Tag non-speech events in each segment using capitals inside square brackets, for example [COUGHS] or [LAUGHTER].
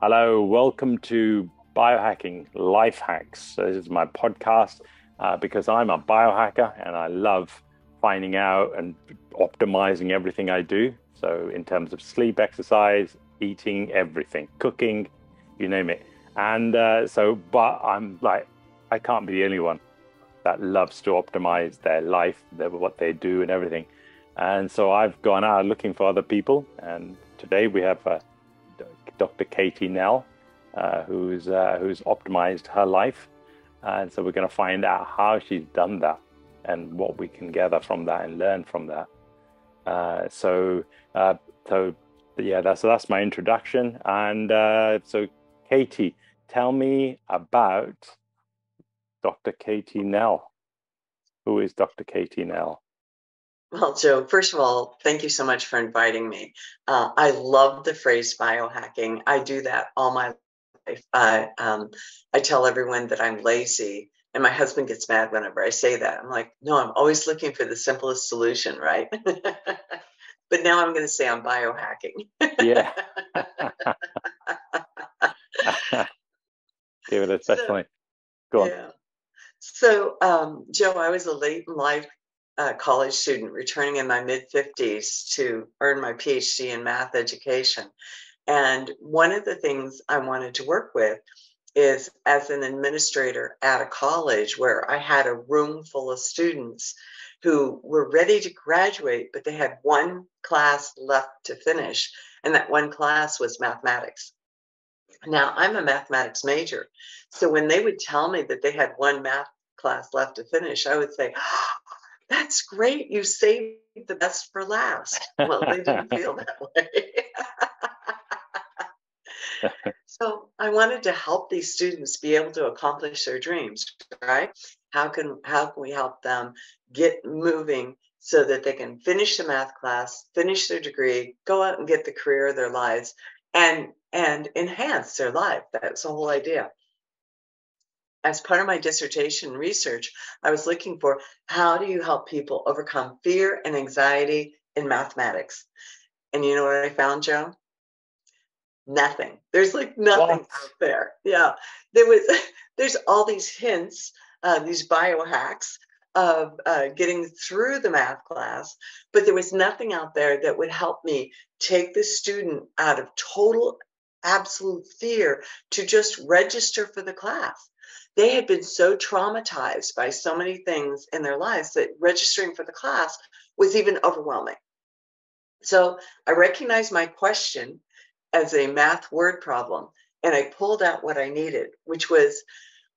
Hello, welcome to Biohacking Life Hacks. This is my podcast uh, because I'm a biohacker and I love finding out and optimizing everything I do. So, in terms of sleep, exercise, eating, everything, cooking, you name it. And uh, so, but I'm like, I can't be the only one that loves to optimize their life, their, what they do, and everything. And so I've gone out looking for other people. And today we have uh, Dr. Katie Nall, uh, who's uh, who's optimized her life. And so we're going to find out how she's done that and what we can gather from that and learn from that. Uh, so, uh, so yeah, that's so that's my introduction. And so, Katie, tell me about Dr. Katie Nall. Who is Dr. Katie Nall? Well, Joe, first of all, thank you so much for inviting me. Uh, I love the phrase biohacking. I do that all my life. I, um, I tell everyone that I'm lazy, and my husband gets mad whenever I say that. I'm like, no, I'm always looking for the simplest solution, right? [LAUGHS] but now I'm going to say I'm biohacking. yeah. Give it a definitely. Go on. Yeah. So, um, Joe, I was a late in life uh, college student returning in my mid 50s to earn my PhD in math education. And one of the things I wanted to work with is as an administrator at a college where I had a room full of students who were ready to graduate, but they had one class left to finish. And that one class was mathematics. Now, I'm a mathematics major. So when they would tell me that they had one math class left to finish, I would say, That's great. You saved the best for last. Well, they didn't [LAUGHS] feel that way. [LAUGHS] so I wanted to help these students be able to accomplish their dreams, right? How can how can we help them get moving so that they can finish the math class, finish their degree, go out and get the career of their lives and and enhance their life. That's the whole idea. As part of my dissertation research, I was looking for how do you help people overcome fear and anxiety in mathematics? And you know what I found, Joe? Nothing. There's like nothing what? out there. Yeah. There was [LAUGHS] there's all these hints, uh, these biohacks of uh, getting through the math class, but there was nothing out there that would help me take the student out of total absolute fear to just register for the class. They had been so traumatized by so many things in their lives that registering for the class was even overwhelming. So I recognized my question as a math word problem and I pulled out what I needed, which was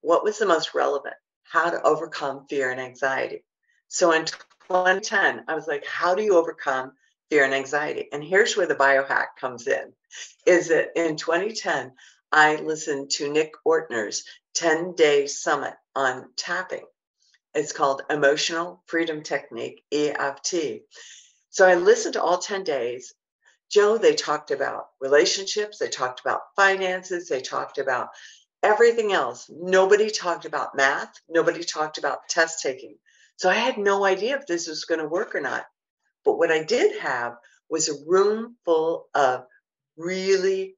what was the most relevant? How to overcome fear and anxiety. So in 2010, I was like, how do you overcome fear and anxiety? And here's where the biohack comes in is that in 2010, I listened to Nick Ortner's 10 day summit on tapping. It's called Emotional Freedom Technique, EFT. So I listened to all 10 days. Joe, they talked about relationships, they talked about finances, they talked about everything else. Nobody talked about math, nobody talked about test taking. So I had no idea if this was going to work or not. But what I did have was a room full of really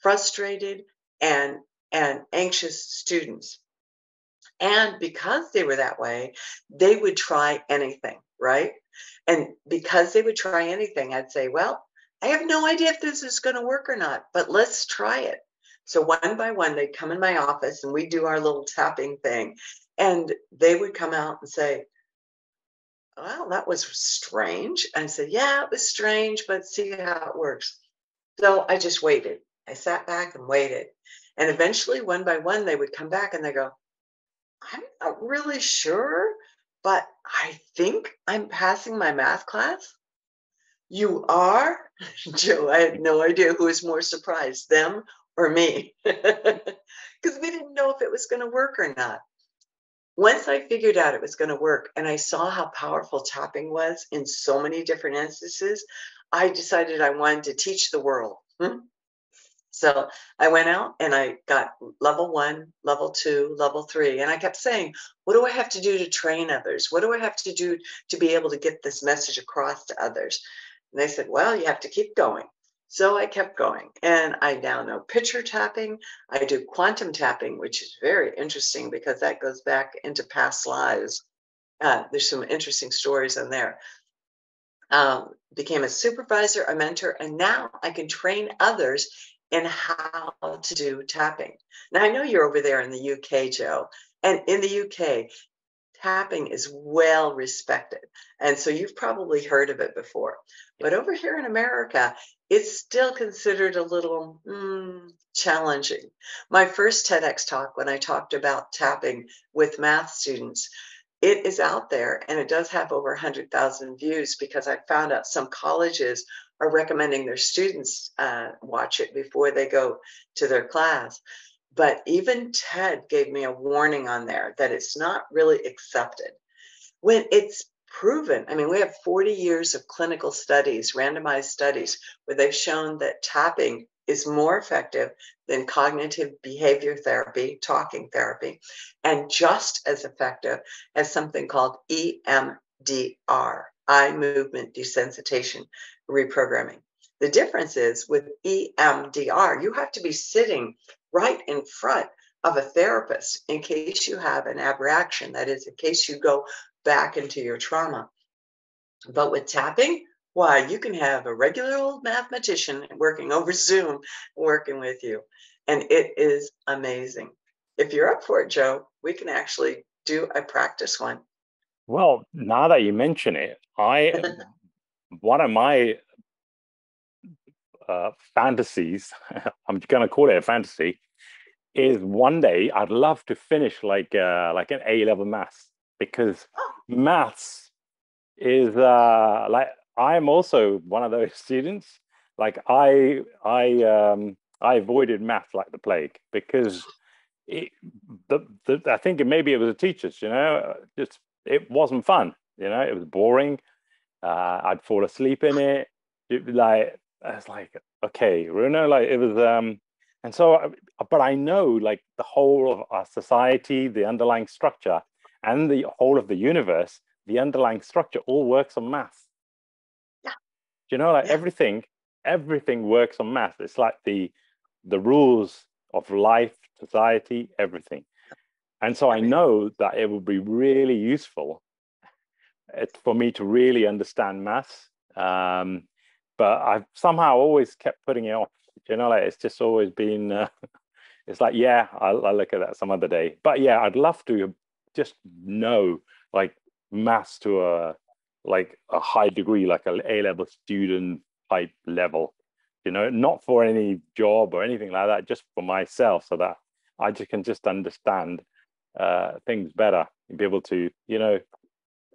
frustrated and and anxious students. And because they were that way, they would try anything, right? And because they would try anything, I'd say, well, I have no idea if this is going to work or not, but let's try it. So one by one, they'd come in my office and we'd do our little tapping thing. And they would come out and say, well, that was strange. And I said, yeah, it was strange, but see how it works. So I just waited. I sat back and waited. And eventually, one by one, they would come back and they go, I'm not really sure, but I think I'm passing my math class. You are? [LAUGHS] Joe, I had no idea who was more surprised, them or me, [LAUGHS] because we didn't know if it was going to work or not. Once I figured out it was going to work and I saw how powerful tapping was in so many different instances, I decided I wanted to teach the world. Hmm? So I went out and I got level one, level two, level three. And I kept saying, what do I have to do to train others? What do I have to do to be able to get this message across to others? And they said, well, you have to keep going. So I kept going and I now know picture tapping. I do quantum tapping, which is very interesting because that goes back into past lives. Uh, there's some interesting stories in there. Um, became a supervisor, a mentor, and now I can train others in how to do tapping. Now I know you're over there in the UK, Joe, and in the UK, tapping is well respected. And so you've probably heard of it before. But over here in America, it's still considered a little mm, challenging. My first TEDx talk, when I talked about tapping with math students, it is out there and it does have over 100,000 views because I found out some colleges are recommending their students uh, watch it before they go to their class. But even TED gave me a warning on there that it's not really accepted. When it's proven, I mean, we have 40 years of clinical studies, randomized studies, where they've shown that tapping is more effective than cognitive behavior therapy, talking therapy, and just as effective as something called EMDR, eye movement desensitization reprogramming. The difference is with EMDR, you have to be sitting right in front of a therapist in case you have an abreaction, that is, in case you go back into your trauma. But with tapping, why, you can have a regular old mathematician working over Zoom working with you. And it is amazing. If you're up for it, Joe, we can actually do a practice one. Well, now that you mention it, I [LAUGHS] one of my uh, fantasies, [LAUGHS] I'm going to call it a fantasy, is one day I'd love to finish like uh, like an A level maths because oh. maths is uh, like I'm also one of those [LAUGHS] students. Like I I um, I avoided math like the plague because it, the, the I think it, maybe it was the teachers, you know, just it wasn't fun. You know, it was boring. Uh, I'd fall asleep in it. it like I was like, okay, Runo, like it was, um, and so, uh, but I know like the whole of our society, the underlying structure, and the whole of the universe, the underlying structure all works on math. Yeah. Do you know, like yeah. everything, everything works on math. It's like the the rules of life, society, everything. And so I know that it would be really useful uh, for me to really understand maths. Um, but I've somehow always kept putting it off. You know, like it's just always been. Uh, [LAUGHS] it's like, yeah, I'll, I'll, look at that some other day. But yeah, I'd love to just know like maths to a like a high degree, like a A level student type level. You know, not for any job or anything like that, just for myself, so that I just can just understand uh, things better and be able to, you know,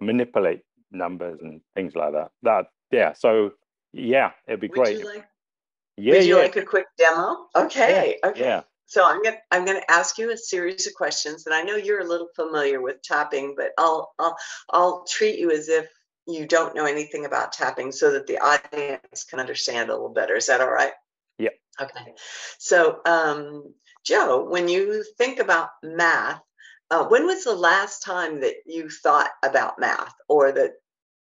manipulate numbers and things like that. That yeah. So yeah, it'd be would great. Like, yeah, would you yeah. like a quick demo? Okay, yeah, okay. Yeah. So I'm gonna I'm gonna ask you a series of questions, and I know you're a little familiar with tapping, but I'll I'll I'll treat you as if you don't know anything about tapping, so that the audience can understand a little better. Is that all right? Yeah. Okay. So, um, Joe, when you think about math, uh, when was the last time that you thought about math, or that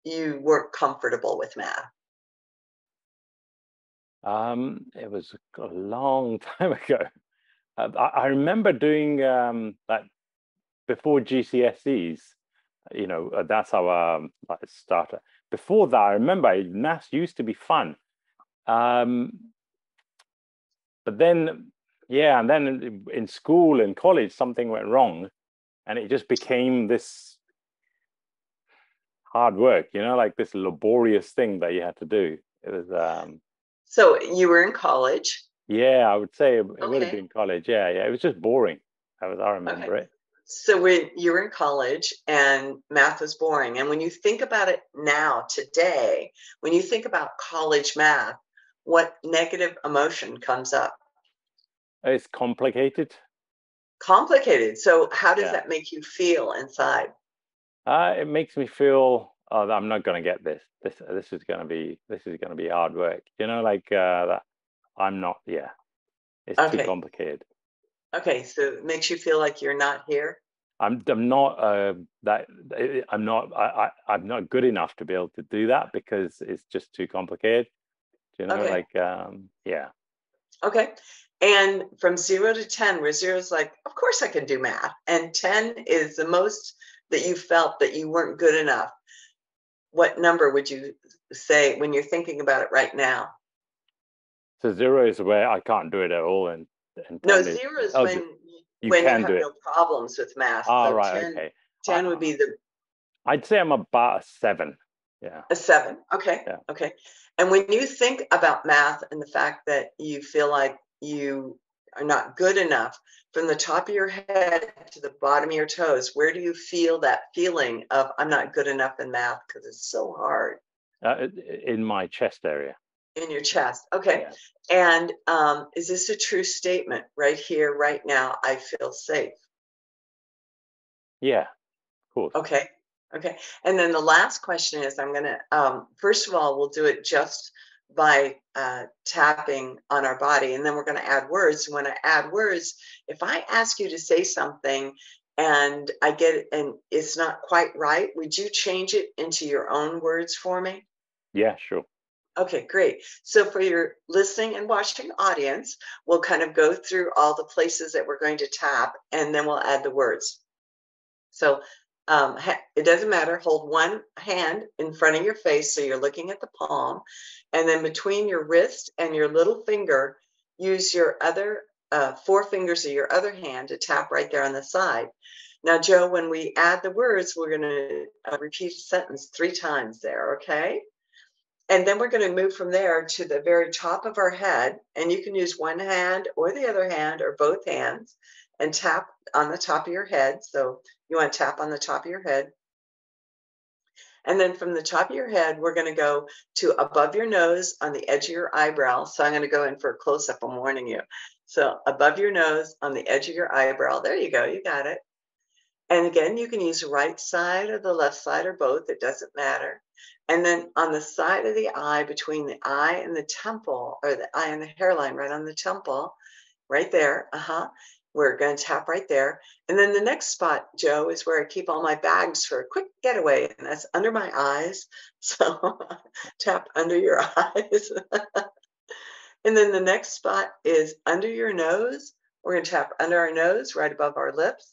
you weren't comfortable with math? Um, it was a long [LAUGHS] time ago. Uh, I, I, remember doing um, that before GCSEs. You know, uh, that's our um, starter. Before that, I remember maths used to be fun. Um, but then, yeah, and then in school and college, something went wrong, and it just became this hard work. You know, like this laborious thing that you had to do. It was. Um, so you were in college. Yeah, I would say it, okay. would have been college. Yeah, yeah. It was just boring. I was I remember okay. it. So when you were in college and math was boring, and when you think about it now, today, when you think about college math, what negative emotion comes up? It's complicated. Complicated. So how does yeah. that make you feel inside? Uh, it makes me feel oh, I'm not going to get this. This this is going to be this is going to be hard work. You know, like uh, that. I'm not. Yeah, it's okay. too complicated. Okay, so it makes you feel like you're not here. I'm I'm not uh, that I'm not I, I I'm not good enough to be able to do that because it's just too complicated. Do you know, Okay. like um, yeah, Okay. And from zero to 10, where zero is like, of course I can do math. And 10 is the most that you felt that you weren't good enough. What number would you say when you're thinking about it right now? so zero is where I can't do it at all, and, and No, 10 is- zero is oh, when, you when you can have do it. no problems with math. Ah, So right, 10, okay. 10 would be the I'd say I'm about a seven. Yeah. a seven. Okay. Yeah. Okay. And when you think about math and the fact that you feel like you are not good enough, from the top of your head to the bottom of your toes, where do you feel that feeling of I'm not good enough in math because it's so hard Uh, in my chest area. in your chest? Okay. Yeah. And um, is this a true statement right here, right now? I feel safe. Yeah. Of course. Okay. Okay. And then the last question is I'm going to, um, first of all, we'll do it just by uh, tapping on our body, and then we're going to add words. When I add words, if I ask you to say something and I get it and it's not quite right, would you change it into your own words for me? Yeah. Sure. Okay, great. So for your listening and watching audience, we'll kind of go through all the places that we're going to tap and then we'll add the words. So um, ha- it doesn't matter. Hold one hand in front of your face so you're looking at the palm. And then between your wrist and your little finger, use your other uh, four fingers of your other hand to tap right there on the side. Now, Joe, when we add the words, we're going to uh, repeat a sentence three times there, okay? And then we're going to move from there to the very top of our head. And you can use one hand or the other hand or both hands and tap on the top of your head. So you want to tap on the top of your head. And then from the top of your head, we're going to go to above your nose on the edge of your eyebrow. So I'm going to go in for a close up. I'm warning you. So above your nose on the edge of your eyebrow. There you go. You got it. And again, you can use right side or the left side or both. It doesn't matter. And then on the side of the eye, between the eye and the temple, or the eye and the hairline, right on the temple, right there. Uh huh. We're going to tap right there. And then the next spot, Joe, is where I keep all my bags for a quick getaway. And that's under my eyes. [LAUGHS] So tap under your [LAUGHS] eyes. and then the next spot is under your nose. We're going to tap under our nose, right above our lips.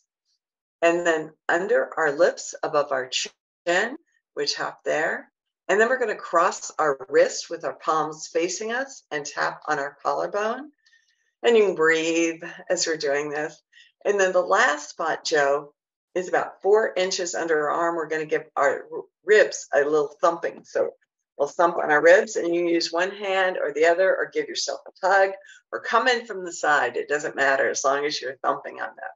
And then under our lips, above our chin, we tap there. And then we're going to cross our wrists with our palms facing us and tap on our collarbone. And you can breathe as we're doing this. And then the last spot, Joe, is about four inches under our arm. We're going to give our ribs a little thumping. So we'll thump on our ribs, and you use one hand or the other, or give yourself a tug, or come in from the side. It doesn't matter as long as you're thumping on that.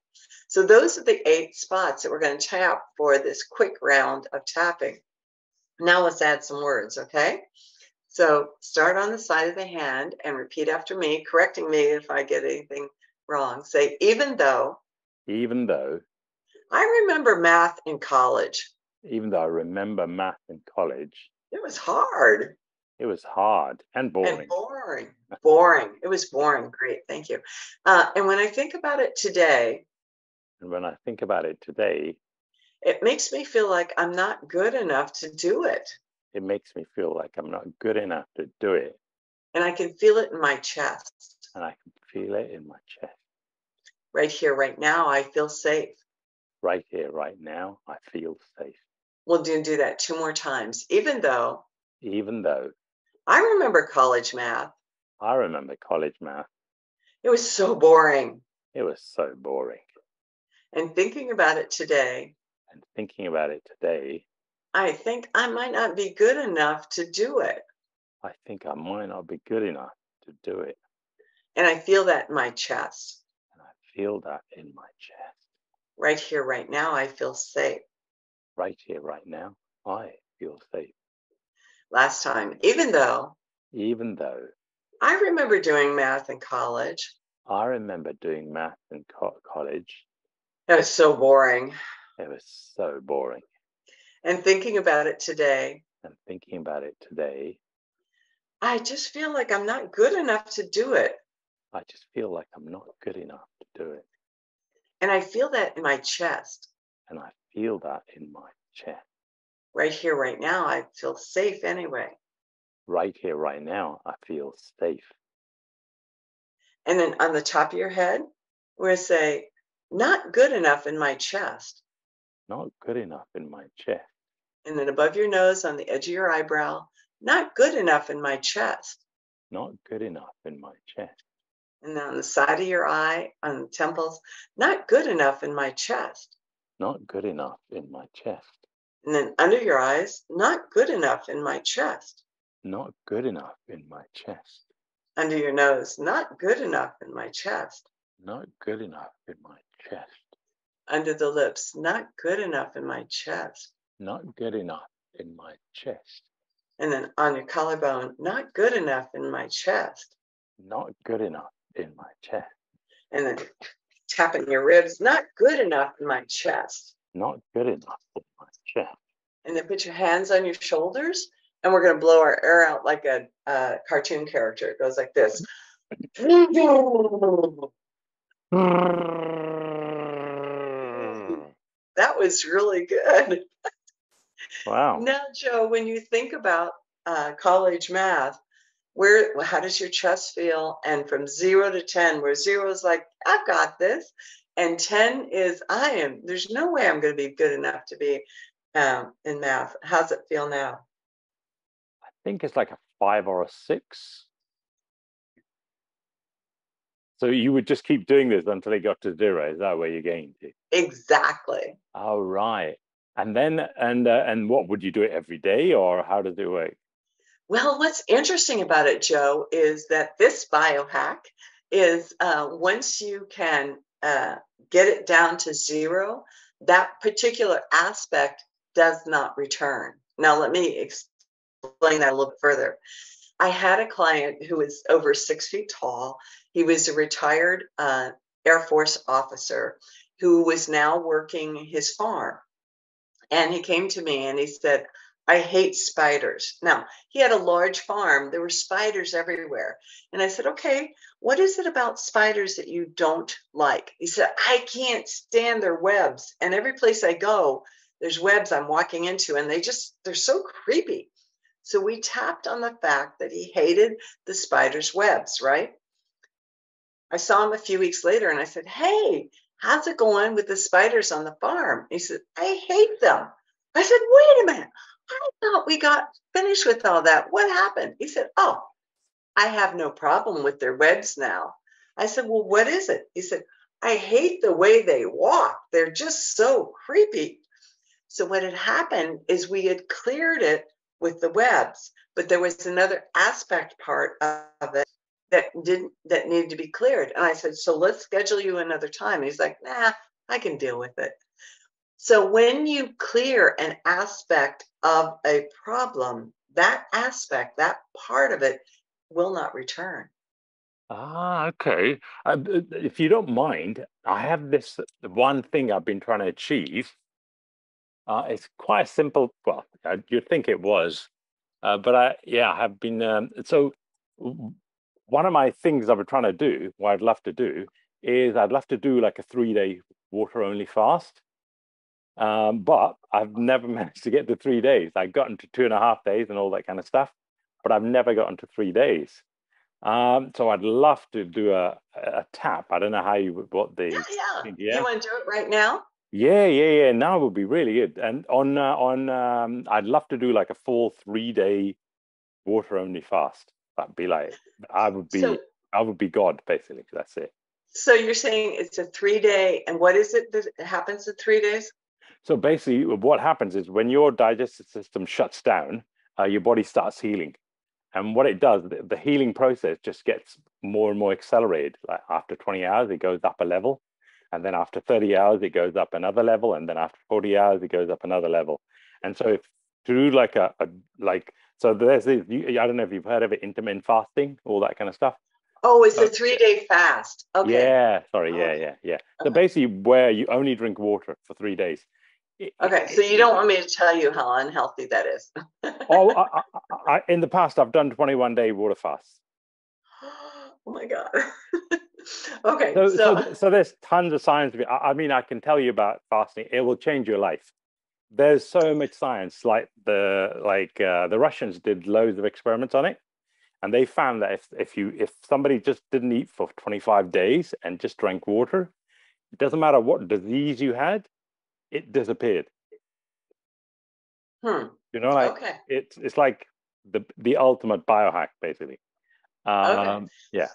So those are the eight spots that we're going to tap for this quick round of tapping. Now let's add some words, okay? So start on the side of the hand and repeat after me, correcting me if I get anything wrong. Say, even though Even though, I remember math in college, even though I remember math in college, it was hard it was hard and boring. and boring. Boring. It was boring. Great. Thank you. Uh, and when I think about it today, And when I think about it today, it makes me feel like I'm not good enough to do it. It makes me feel like I'm not good enough to do it. And I can feel it in my chest. And I can feel it in my chest. Right here, right now, I feel safe. Right here, right now, I feel safe. We'll do, do that two more times, even though Even though I remember college math. I remember college math, It was so boring. it was so boring. And thinking about it today, And thinking about it today, I think I might not be good enough to do it. I think I might not be good enough to do it. And I feel that in my chest. And I feel that in my chest. Right here, right now, I feel safe. Right here, right now, I feel safe. Last time, even though Even though I remember doing math in college, I remember doing math in co- college, it was so boring. it was so boring. And thinking about it today, And thinking about it today, I just feel like I'm not good enough to do it. I just feel like I'm not good enough to do it. And I feel that in my chest. And I feel that in my chest. Right here, right now, I feel safe anyway. right here, right now, I feel safe. And then on the top of your head, we're going to say, not good enough in my chest. Not good enough in my chest. And then above your nose, on the edge of your eyebrow, not good enough in my chest. Not good enough in my chest. And then on the side of your eye, on the temples, not good enough in my chest. Not good enough in my chest. And then under your eyes, not good enough in my chest. Not good enough in my chest. Under your nose, not good enough in my chest. Not good enough in my chest. Under the lips, not good enough in my chest. Not good enough in my chest. And then on your collarbone, not good enough in my chest. Not good enough in my chest. And then tapping your ribs, not good enough in my chest. Not good enough in my chest. And then put your hands on your shoulders, and we're going to blow our air out like a, a cartoon character. It goes like this. [LAUGHS] that was really good. [LAUGHS] Wow. Now, Joe, when you think about uh, college math, where how does your chest feel? And from zero to ten, where zero is like I've got this, and ten is I am. There's no way I'm going to be good enough to be um, in math. How's it feel now? I think it's like a five or a six. So you would just keep doing this until it got to zero. Is that where you're getting to? Exactly. Oh, right. And then, and uh, and what would you do it every day, or how does it work? Well, what's interesting about it, Joe, is that this biohack is uh, once you can uh, get it down to zero, that particular aspect does not return. Now, let me explain that a little bit further. I had a client who was over six feet tall. He was a retired uh, Air Force officer who was now working his farm. And he came to me and he said, I hate spiders. Now, he had a large farm. There were spiders everywhere. And I said, Okay, what is it about spiders that you don't like? He said, I can't stand their webs. And every place I go, there's webs I'm walking into, and they just, they're so creepy. So we tapped on the fact that he hated the spider's webs, right? I saw him a few weeks later and I said, Hey, how's it going with the spiders on the farm? He said, I hate them. I said, Wait a minute. I thought we got finished with all that. What happened? He said, Oh, I have no problem with their webs now. I said, Well, what is it? He said, I hate the way they walk. They're just so creepy. So, what had happened is we had cleared it with the webs, but there was another aspect part of it that didn't that needed to be cleared. And I said, so let's schedule you another time. He's like, nah, I can deal with it. So when you clear an aspect of a problem, that aspect, that part of it will not return. Ah, okay. Uh, if you don't mind, I have this one thing I've been trying to achieve. Uh, it's quite a simple. Well, you'd think it was, uh, but I yeah, I have been. Um, so one of my things I've been trying to do, what I'd love to do, is I'd love to do like a three day water only fast. Um, but I've never [LAUGHS] managed to get to three days. I've gotten to two and a half days and all that kind of stuff, but I've never gotten to three days. Um, so I'd love to do a, a tap. I don't know how you would, what the. Yeah, yeah. yeah. You want to do it right now? Yeah, yeah, yeah. Now would be really good. And on, uh, on, um, I'd love to do like a full three day water only fast. That'd be like, I would be, so, I would be God, basically. That's it. So you're saying it's a three day, and what is it that happens in three days? So basically, what happens is when your digestive system shuts down, uh, your body starts healing. And what it does, the, the, healing process just gets more and more accelerated. Like after 20 hours, it goes up a level. And then after 30 hours, it goes up another level. And then after 40 hours, it goes up another level. And so if do like a, a like so there's this, I don't know if you've heard of it, intermittent fasting, all that kind of stuff. Oh, it's a three day fast. Okay. Yeah, sorry, yeah, oh. yeah, yeah. So basically, where you only drink water for three days. Okay, so you don't want me to tell you how unhealthy that is. [LAUGHS] oh, I, I, I, in the past, I've done 21 day water fasts. [GASPS] Oh my God. [LAUGHS] okay. So, so, so, so, there's tons of science. I mean, I can tell you about fasting. It will change your life. There's so much science. Like the like uh, the Russians did loads of experiments on it, and they found that if if you if somebody just didn't eat for 25 days and just drank water, it doesn't matter what disease you had, it disappeared. Hmm. You know, like Okay. it's it's like the the ultimate biohack, basically. Um, Yeah.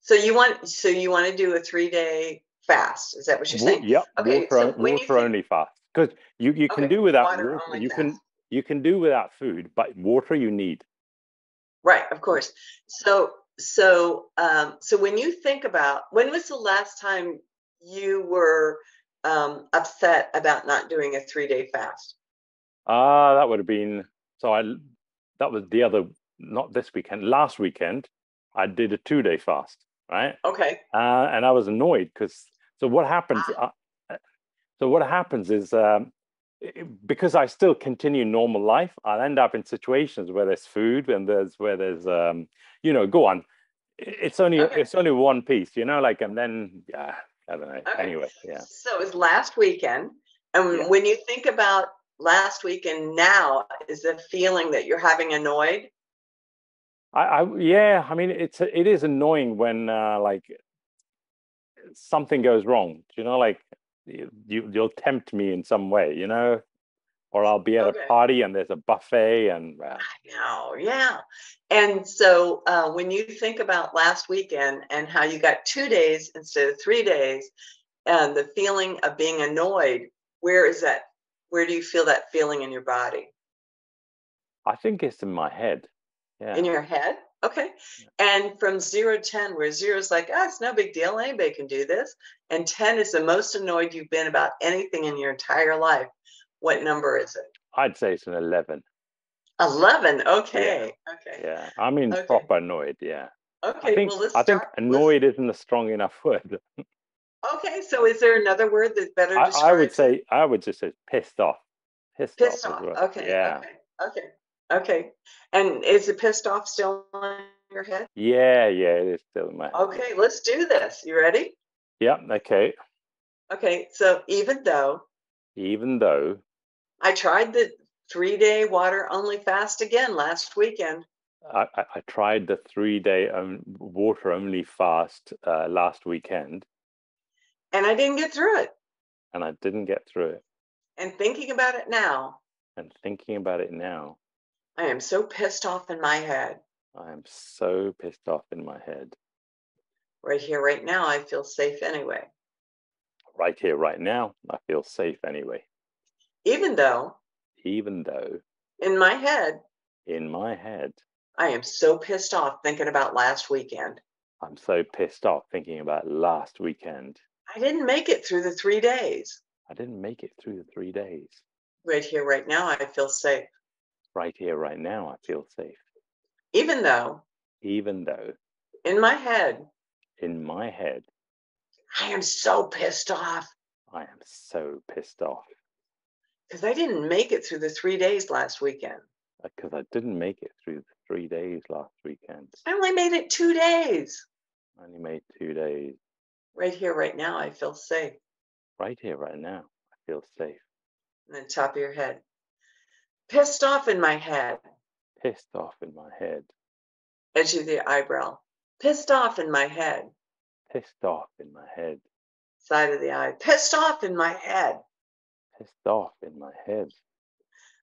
So you want so you want to do a three day fast? Is that what you're saying? Yep. Okay, water, so water think- only fast because you you can do without water water. You can fast. you can do without food, but water you need. Right, of course. So so um, so when you think about when was the last time you were um, upset about not doing a three day fast? Ah, that would have been so. I that was the other not this weekend. Last weekend, I did a two day fast, right? Okay. uh, and I was annoyed because so what happens? Uh, uh, so what happens is um, because I still continue normal life, I'll end up in situations where there's food and there's where there's um, you know go on. It's only Okay. it's only one piece, you know, like and then yeah, I don't know. Okay. Anyway, yeah. So it was last weekend. And Yeah. when you think about last weekend now, is the feeling that you're having annoyed? I, I yeah, I mean it's it is annoying when uh, like something goes wrong. You know, like you you- you'll tempt me in some way, you know, or I'll be at Okay. a party and there's a buffet and uh, No, yeah. And so uh, when you think about last weekend and how you got two days instead of three days, and the feeling of being annoyed, where is that? Where do you feel that feeling in your body? I think it's in my head. Yeah, In your head? Okay. And from zero to 10, where zero is like, ah, it's no big deal. Anybody can do this. And 10 is the most annoyed you've been about anything in your entire life. What number is it? I'd say it's an eleven. 11. Okay. Okay. Yeah, I mean Okay. proper annoyed. Yeah, Okay. I think well, let's I think annoyed isn't a strong enough [LAUGHS] word. Okay, so is there another word that better I, I would say I would just say pissed off. Pissed, pissed off. off. well. Okay, Yeah. okay, okay, okay. And is it pissed off still on your head? Yeah, yeah, it is still in my head. Okay, let's do this. You ready? Yeah, okay. Okay, so even though Even though I tried the three day water only fast again last weekend, I, I, I tried the three day um, water only fast uh, last weekend and I didn't get through it. and I didn't get through it. And thinking about it now, And thinking about it now, I am so pissed off in my head. I am so pissed off in my head. Right here, right now, I feel safe anyway. Right here, right now, I feel safe anyway. Even though Even though in my head, in my head, I am so pissed off thinking about last weekend. I'm so pissed off thinking about last weekend. I didn't make it through the three days. I didn't make it through the three days. Right here, right now, I feel safe. Right here, right now, I feel safe. Even though Even though in my head, in my head, I am so pissed off I am so pissed off because I didn't make it through the three days last weekend. Uh, because I didn't make it through the three days last weekend. I only made it two days. I only made two days. Right here, right now, I feel safe. Right here, right now, I feel safe. And the top of your head. Pissed off in my head. Pissed off in my head. Edge of the eyebrow. Pissed off in my head. Pissed off in my head. Side of the eye. Pissed off in my head. Pissed off in my head.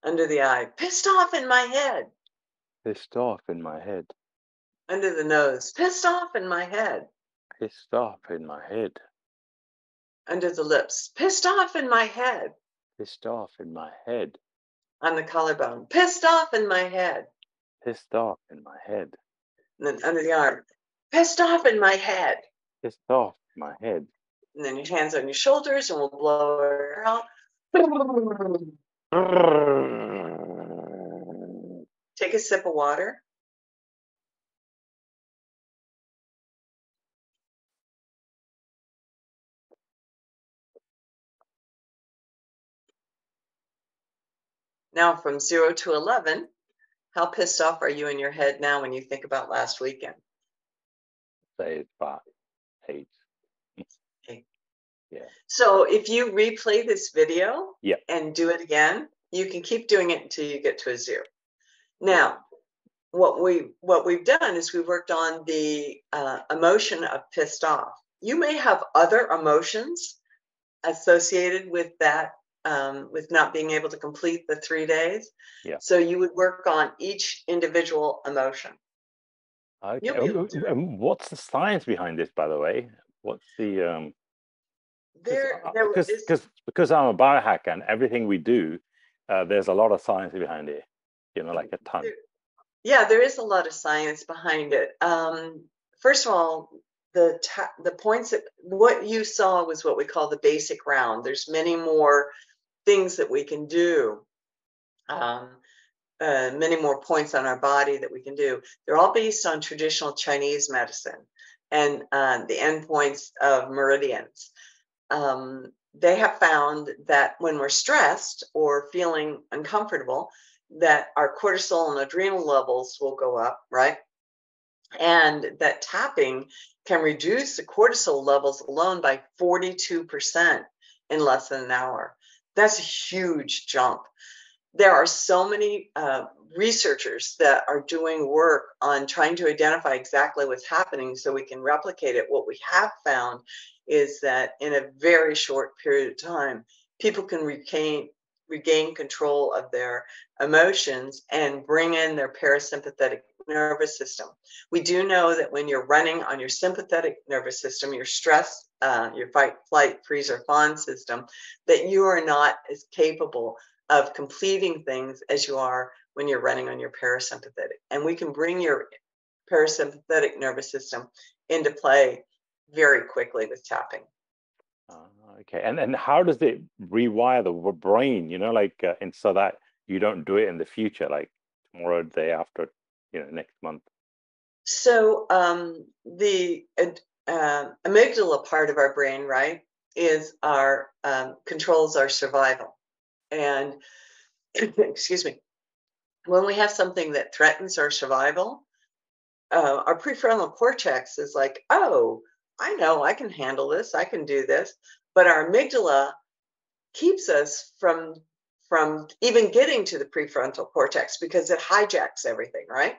Under the eye. Pissed off in my head. Pissed off in my head. Under the nose. Pissed off in my head. Pissed off in my head. Under the lips. Pissed off in my head. Pissed off in my head. On the collarbone. Pissed off in my head. Pissed off in my head. And then under the arm. Pissed off in my head. Pissed off in my head. And then your hands on your shoulders and we'll blow her out. [LAUGHS] Take a sip of water. Now, from zero to 11, how pissed off are you in your head now when you think about last weekend? Say it's about eight. Yeah. So if you replay this video Yeah. and do it again, you can keep doing it until you get to a zero. Now, what we what we've done is we've worked on the uh, emotion of pissed off. You may have other emotions associated with that um, with not being able to complete the three days. Yeah. So you would work on each individual emotion. Okay. You'll be able And- what's the science behind this, by the way? What's the um? There, because because because I'm a biohacker and everything we do, uh, there's a lot of science behind it. You know, like a ton. There- Yeah, there is a lot of science behind it. Um, first of all, the ta- the points that what you saw was what we call the basic round. There's many more things that we can do. Um, uh, many more points on our body that we can do. They're all based on traditional Chinese medicine and uh, the endpoints of meridians. Um, they have found that when we're stressed or feeling uncomfortable, that our cortisol and adrenal levels will go up, right? And that tapping can reduce the cortisol levels alone by 42% in less than an hour. That's a huge jump. There are so many uh, researchers that are doing work on trying to identify exactly what's happening so we can replicate it. What we have found is that in a very short period of time, people can regain regain control of their emotions and bring in their parasympathetic nervous system. We do know that when you're running on your sympathetic nervous system, your stress, uh, your fight, flight, freeze, or fawn system, that you are not as capable of completing things as you are when you're running on your parasympathetic. And we can bring your parasympathetic nervous system into play very quickly with tapping. Ah, okay. And and how does it rewire the brain? You know, like uh, and so that you don't do it in the future, like tomorrow, day after, you know, next month. So um, the uh, amygdala part of our brain, right, is our um, controls our survival. And [CLEARS THROAT] excuse me, when we have something that threatens our survival, uh, our prefrontal cortex is like, oh, I know I can handle this, I can do this. But our amygdala keeps us from from even getting to the prefrontal cortex because it hijacks everything, right?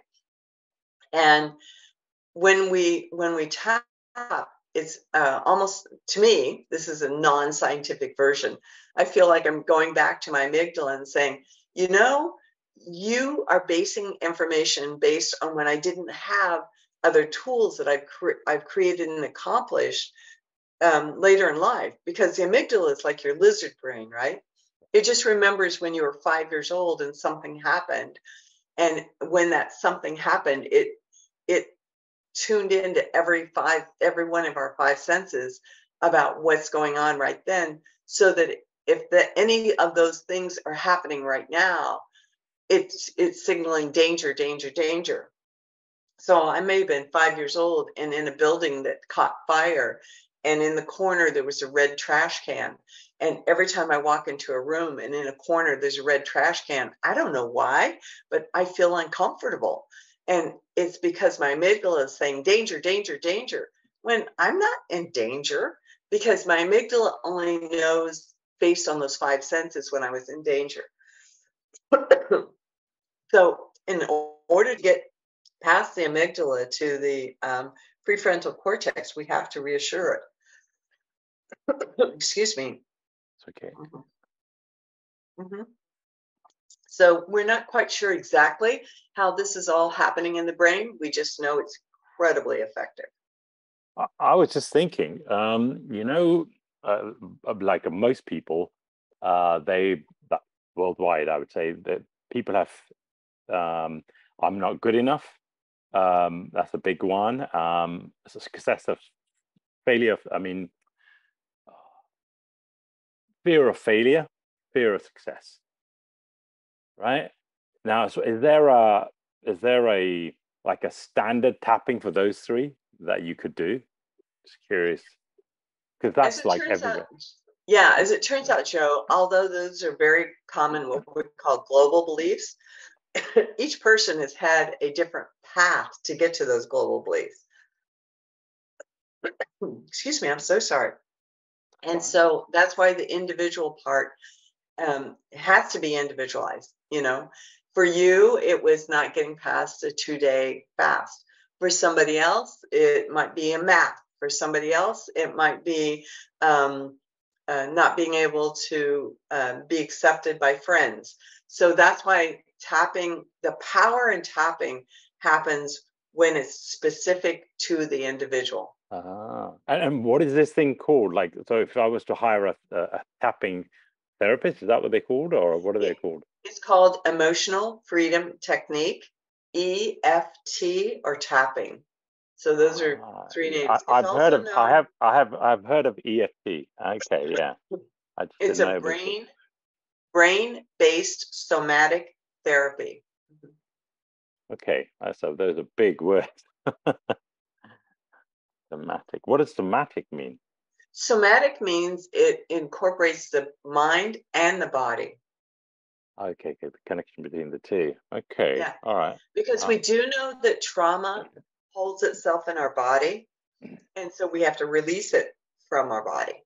And when we when we tap, it's uh, almost to me. This is a non-scientific version. I feel like I'm going back to my amygdala and saying, you know, you are basing information based on when I didn't have other tools that I've cre- I've created and accomplished um, later in life. Because the amygdala is like your lizard brain, right? It just remembers when you were five years old and something happened, and when that something happened, it it tuned into every five every one of our five senses about what's going on right then, so that if the, any of those things are happening right now, it's it's signaling danger, danger, danger. So I may have been five years old and in a building that caught fire, and in the corner there was a red trash can. And every time I walk into a room and in a corner there's a red trash can, I don't know why, but I feel uncomfortable. And it's because my amygdala is saying danger, danger, danger, when I'm not in danger because my amygdala only knows based on those five senses when I was in danger. [COUGHS] so, in order to get past the amygdala to the um, prefrontal cortex, we have to reassure it. [COUGHS] Excuse me. It's okay. Mhm. So, we're not quite sure exactly how this is all happening in the brain. We just know it's incredibly effective. I, I was just thinking, um, you know, uh, uh, like most people, uh, they that worldwide, I would say that people have, um, I'm not good enough. Um, that's a big one. Um, success of failure. I mean, fear of failure, fear of success. Right now, so is there a is there a like a standard tapping for those three that you could do? Just curious, because that's like everywhere. out, yeah, as it turns out, Joe, although those are very common, what we call global beliefs, [LAUGHS] each person has had a different path to get to those global beliefs. [CLEARS THROAT] Excuse me, I'm so sorry. And so that's why the individual part um, has to be individualized. You know, for you, it was not getting past a two day fast. For somebody else, it might be a math. For somebody else, it might be um, uh, not being able to uh, be accepted by friends. So that's why tapping, the power in tapping happens when it's specific to the individual. Ah, and, and what is this thing called? Like, so if I was to hire a, a, a tapping therapist, is that what they're called, or what are they called? It's called emotional freedom technique, EFT or tapping. So those are Ah, three names. I, I've heard of. I have. I have. I've heard of EFT. Okay, yeah. I just It's a brain brain based somatic therapy. Okay, uh, so those are big words. [LAUGHS] somatic. What does somatic mean? Somatic means it incorporates the mind and the body Okay, okay, the connection between the two. Okay, Yeah. all right. because we do know that trauma holds itself in our body. And so we have to release it from our body.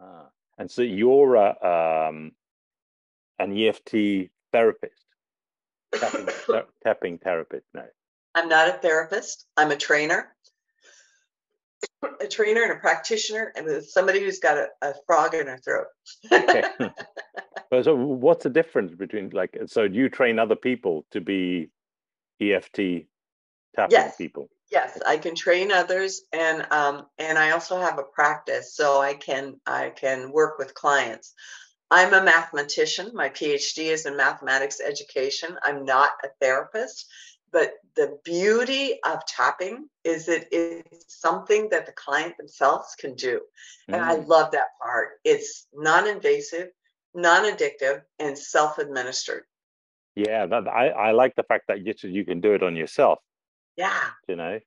Ah, and so you're a, um, an EFT therapist, tapping, [LAUGHS] tapping therapist. No. I'm not a therapist, I'm a trainer. A trainer and a practitioner, and somebody who's got a, a frog in her throat. Okay. [LAUGHS] So what's the difference between like so you train other people to be EFT tapping Yes. people? Yes, I can train others, and um, and I also have a practice, so I can I can work with clients. I'm a mathematician. My PhD is in mathematics education. I'm not a therapist, but the beauty of tapping is that it's something that the client themselves can do, and I Mm, love that part. It's non-invasive, non-addictive, and self-administered. yeah, that I, I like the fact that you you can do it on yourself, Yeah, you know.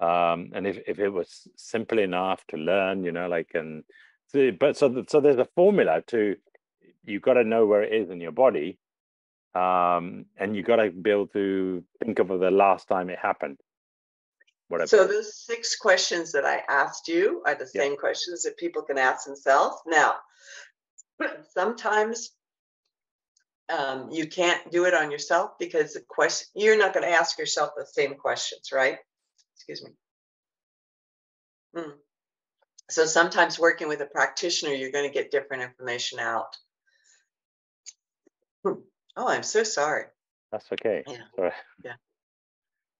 Um, and if, if it was simple enough to learn, you know, like and so, but so so there's a formula to you've got to know where it is in your body, um, and you got to be able to think of the last time it happened. Whatever. So those six questions that I asked you are the Yeah. same questions that people can ask themselves. Now, [CLEARS THROAT] sometimes um, you can't do it on yourself because the question you're not going to ask yourself the same questions, right? Excuse me. Hmm. So sometimes working with a practitioner, you're going to get different information out. Oh, I'm so sorry. That's okay. Yeah. Sorry. Yeah.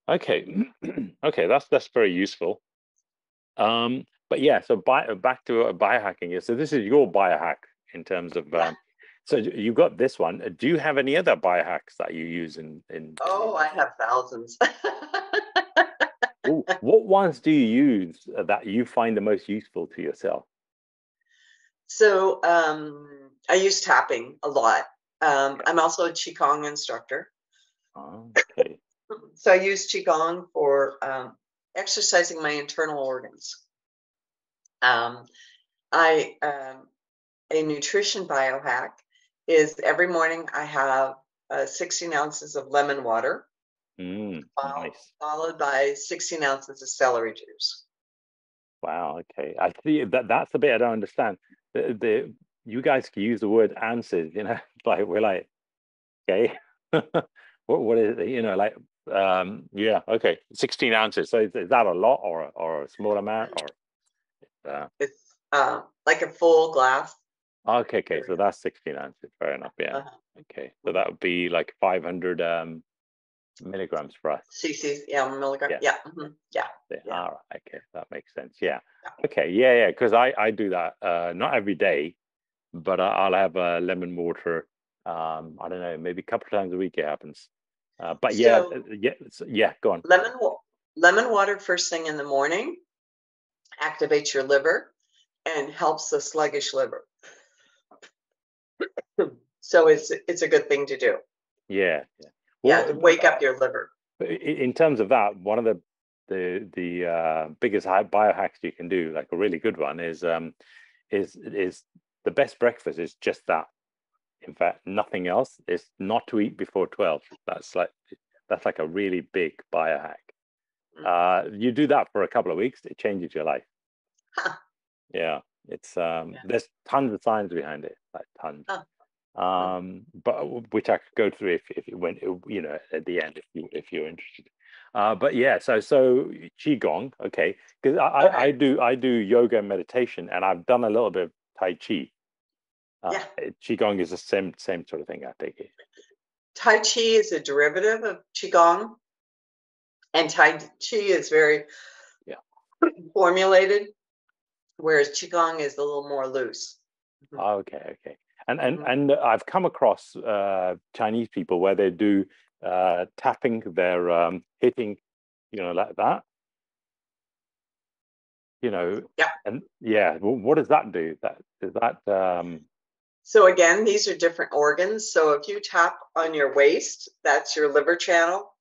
Okay. [CLEARS THROAT] okay, that's that's very useful. Um, but yeah, so bi- back to uh, biohacking. So this is your biohack in terms of. Um, so y- you got this one. Uh, Do you have any other biohacks that you use in in? Oh, I have thousands. [LAUGHS] Ooh, what ones do you use uh, that you find the most useful to yourself? So um, I use tapping a lot. Um, I'm also a Qigong instructor. Oh, okay. [LAUGHS] So I use Qigong for um, exercising my internal organs. Um, I um, a nutrition biohack is every morning I have uh, 16 ounces of lemon water, Mm, fol- nice. followed by 16 ounces of celery juice. Wow. Okay. I see that. That's the bit I don't understand. The, the you guys use the word answers. You know, [LAUGHS] like we're like, okay, [LAUGHS] what what is it? You know, like um, yeah, okay, sixteen ounces. So is, is that a lot or a- or a small amount or? Uh, It's uh, like a full glass. okay, okay. So that's sixteen ounces. Fair enough. Yeah. Uh-huh. Okay. So that would be like five hundred um milligrams for us. cc's, yeah, milligram. Yeah. Yeah, mhm, yeah. Yeah. Yeah. All right. Okay, that makes sense. Yeah. Yeah. Okay. Yeah, yeah. Because I I do that uh, not every day, but I'll have a lemon water. Um, I don't know, maybe a couple of times a week it happens. Uh, but yeah, So- uh, yeah, yeah. Go on. lemon lemon water first thing in the morning activates your liver and helps the sluggish liver so it's it's a good thing to do Yeah. Yeah. yeah Well, to wake up your liver In terms of that, one of the the the uh, biggest biohacks you can do, like a really good one, is um is is the best breakfast is just that. In fact, nothing else is not to eat before twelve. That's like that's like a really big biohack. Mm. Uh, you do that for a couple of weeks, it changes your life. Huh. Yeah, It's um, Yeah. there's tons of science behind it, like tons. Oh. Um, but which I could go through if if it went, you know, at the end if you if you're interested. Uh, but yeah, so so qigong, okay, because I, I, I do I do yoga and meditation, and I've done a little bit of tai chi. Uh, Yeah. qigong is the same same sort of thing. I take it. Tai Chi is a derivative of Qigong, and Tai Chi is very Yeah. formulated, whereas Qigong is a little more loose. Mhm. Ah, Okay, okay. And and Mhm. and I've come across uh, Chinese people where they do uh, tapping, they're um, hitting, you know, like that. You know, Yeah. and yeah, wh- what does that do? That is that um, So again, these are different organs. So if you tap on your waist, that's your liver channel.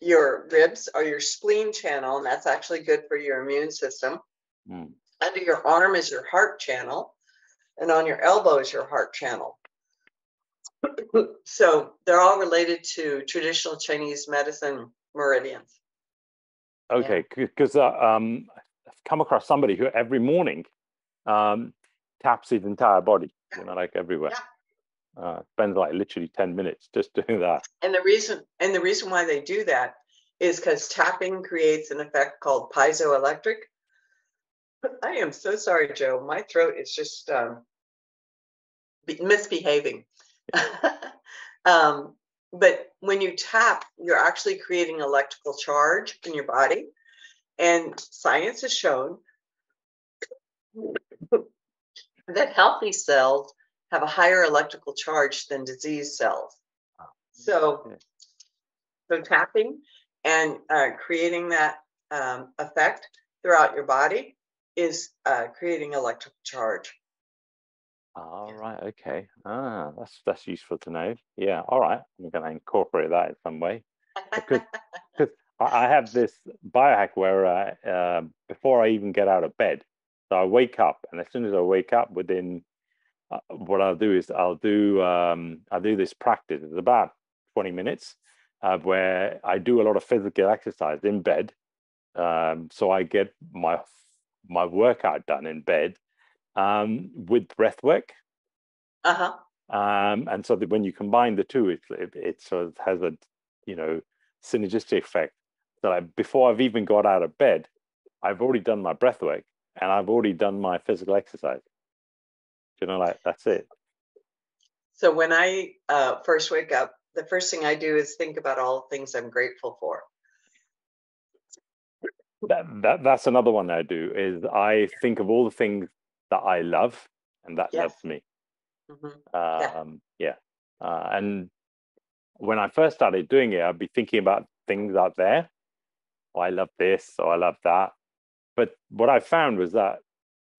Your ribs are your spleen channel, and that's actually good for your immune system. mm, Under your arm is your heart channel, and on your elbow is your heart channel. so they're all related to traditional Chinese medicine meridians. okay? Because uh, um, come across somebody who every morning um, taps his entire body, you know, like everywhere. Uh, spends like literally ten minutes just [LAUGHS] doing that. And the reason and the reason why they do that is because tapping creates an effect called piezoelectric. I am so sorry, Joe. My throat is just um, misbehaving. [LAUGHS] um, but when you tap, you're actually creating electrical charge in your body, and science has shown that healthy cells have a higher electrical charge than disease cells. So, so tapping and uh, creating that um, effect throughout your body is uh, creating electrical charge. All right. Okay. Ah, that's that's useful to know. Yeah. All right. I'm going to incorporate that in some way. Because [LAUGHS] I, I have this biohack where uh, uh, before I even get out of bed, so I wake up, and as soon as I wake up, within uh, what I'll do is I'll do um, I'll do this practice. It's about 20 minutes uh, where I do a lot of physical exercise in bed. Um, so I get my my workout done in bed um, with breath work. Uh huh. Um, and so that when you combine the two, it, it, it sort of has a, you know, synergistic effect. So like before I've even got out of bed, I've already done my breath work and I've already done my physical exercise. You know, like that's it. So when I uh, first wake up, the first thing I do is think about all the things I'm grateful for. That, that that's another one I do is I think of all the things that I love and that loves me. Mhm. Um, yeah. Uh, and when I first started doing it, I'd be thinking about things out there. Oh, I love this, or I love that. But what I found was that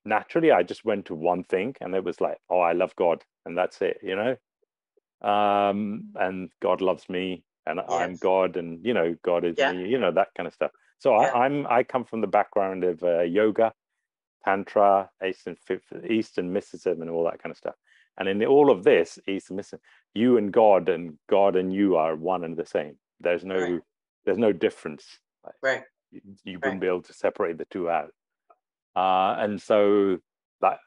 naturally I just went to one thing and it was like, oh, I love God. And that's it, you know? Um, and God loves me and I'm God and, you know, God is Yeah. me, you know, that kind of stuff. So Yeah. I, I'm, I come from the background of uh, yoga, tantra, Eastern, Eastern mysticism and all that kind of stuff. And in all of this, Eastern mysticism, you and God and God and you are one and the same. There's no, Right. there's no difference. Like, Right. you, you Right. wouldn't be able to separate the two out. Uh, and so that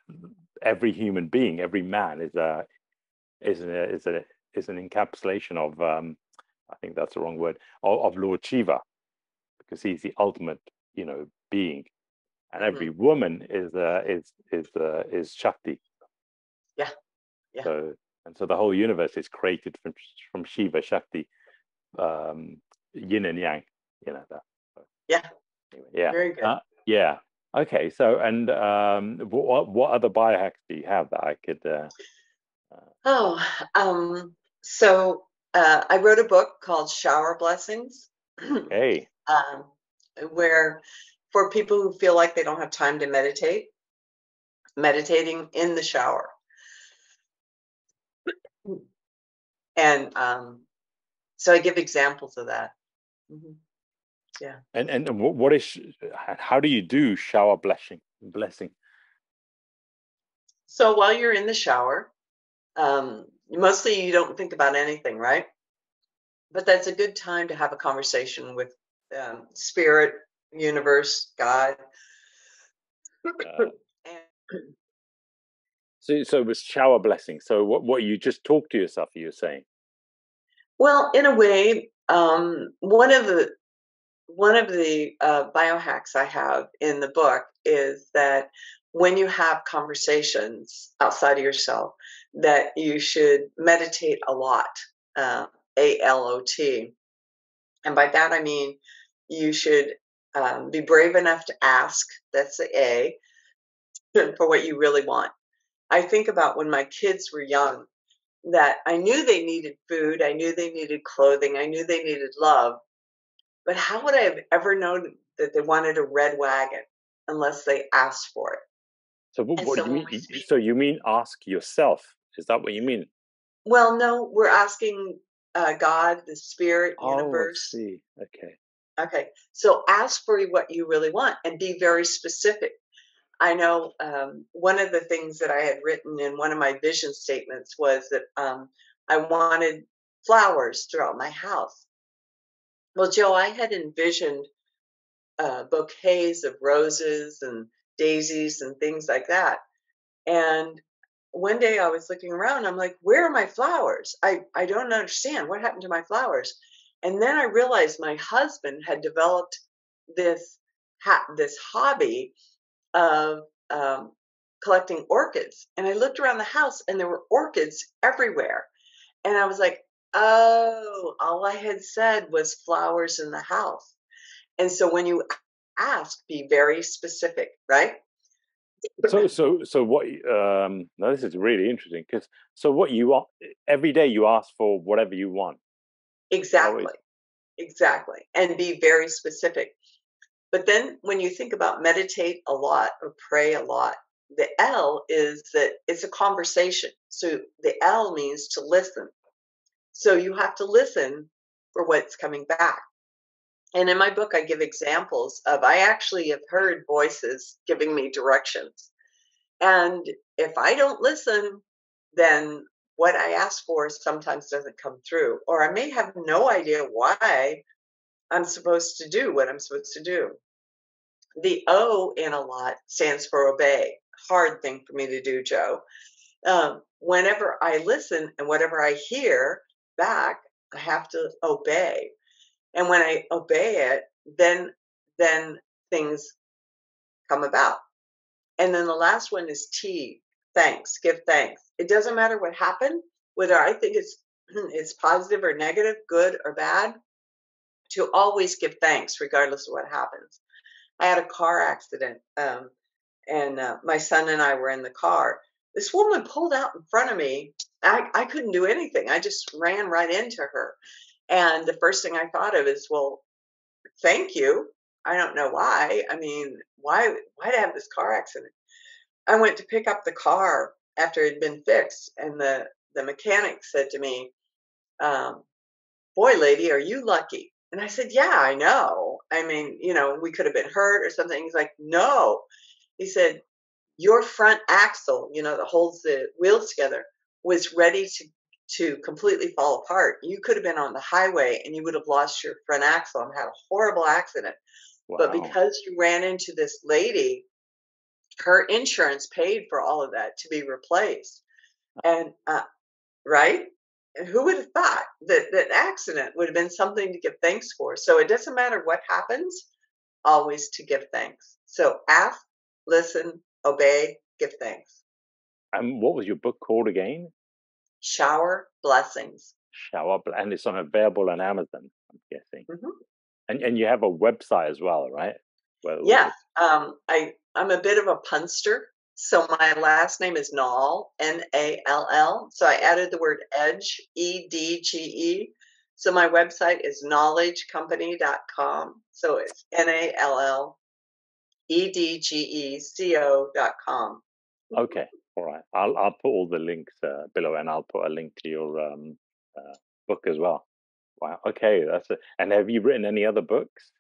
every human being, every man is a is a, is a is an encapsulation of um, I think that's the wrong word of, of Lord Shiva because he's the ultimate you know being, and every woman is uh, is is uh, is Shakti. Yeah. Yeah. So and so the whole universe is created from from Shiva Shakti, um, yin and yang. You know that. So, Yeah. anyway, yeah. Very good. Uh, yeah. Okay. So, and um, what what other biohacks do you have that I could? Uh, Oh, um, so uh, I wrote a book called Shower Blessings, hey. [CLEARS THROAT] um, where for people who feel like they don't have time to meditate, meditating in the shower. [CLEARS THROAT] And um, so I give examples of that. Mhm. And and what what is? How do you do shower blessing? Blessing. So while you're in the shower, um, mostly you don't think about anything, right? But that's a good time to have a conversation with um, spirit, universe, God. Uh, [COUGHS] and So, so it was shower blessing. So, what, what you just talk to yourself? You're saying? Well, in a way, um, one of the one of the uh, biohacks I have in the book is that when you have conversations outside of yourself, that you should meditate a lot, uh, A L O T, and by that I mean you should um, be brave enough to ask. That's the A [LAUGHS] for what you really want. I think about when my kids were young that I knew they needed food, I knew they needed clothing, I knew they needed love. But how would I have ever known that they wanted a red wagon unless they asked for it? So what, what so you mean? So you mean ask yourself? Is that what you mean? Well, no, we're asking uh, God, the Spirit, oh, universe. I see. Okay. Okay. So ask for what you really want and be very specific. I know um, one of the things that I had written in one of my vision statements was that um, I wanted flowers throughout my house. Well, Joe, I had envisioned uh, bouquets of roses and daisies and things like that. And one day I was looking around, I'm like, where are my flowers? I, I don't understand what happened to my flowers. And then I realized my husband had developed this ha- this hobby of um, collecting orchids. And I looked around the house and there were orchids everywhere. And I was like, oh, all I had said was flowers in the house. And so when you ask, be very specific, right? so so so what um now this is really interesting because so what you want every day you ask for whatever you want exactly Always. exactly and be very specific but then when you think about meditate a lot or pray a lot, the L is that it's a conversation. So the L means to listen. So you have to listen for what's coming back. And in my book, I give examples of I actually have heard voices giving me directions. And if I don't listen, then what I ask for sometimes doesn't come through, or I may have no idea why I'm supposed to do what I'm supposed to do. The O in a lot stands for obey. Hard thing for me to do, Joe. Um, whenever I listen and whatever I hear back, I have to obey. And when I obey it, then then things come about. And then the last one is T, thanks, give thanks. It doesn't matter what happened, whether I think it's [CLEARS THROAT] it's positive or negative, good or bad, to always give thanks regardless of what happens. I had a car accident, um, and uh, my son and I were in the car. This woman pulled out in front of me. I, I couldn't do anything. I just ran right into her. And the first thing I thought of is, well, thank you. I don't know why. I mean, why why to have this car accident? I went to pick up the car after it had been fixed, and the the mechanic said to me, um, "Boy, lady, are you lucky?" And I said, "Yeah, I know. I mean, you know, we could have been hurt or something." He's like, "No." He said, "Your front axle, you know, that holds the wheels together, was ready to to completely fall apart. You could have been on the highway and you would have lost your front axle and had a horrible accident. Wow. But because you ran into this lady, her insurance paid for all of that to be replaced. And uh, right? And who would have thought that that accident would have been something to give thanks for? So it doesn't matter what happens, always to give thanks. So ask, listen, obey, give thanks. And what was your book called again? Shower Blessings. Shower, and it's on available on Amazon. I'm guessing. Mm-hmm. And and you have a website as well, right? Well, yeah, um, I I'm a bit of a punster. So my last name is Nall, N A L L. So I added the word edge, E D G E. So my website is nalledgecompany.com. So it's N A L L E D G E C O.com. Okay. All right. I'll I'll put all the links uh, below, and I'll put a link to your um, uh, book as well. Wow. Okay, that's it. And have you written any other books?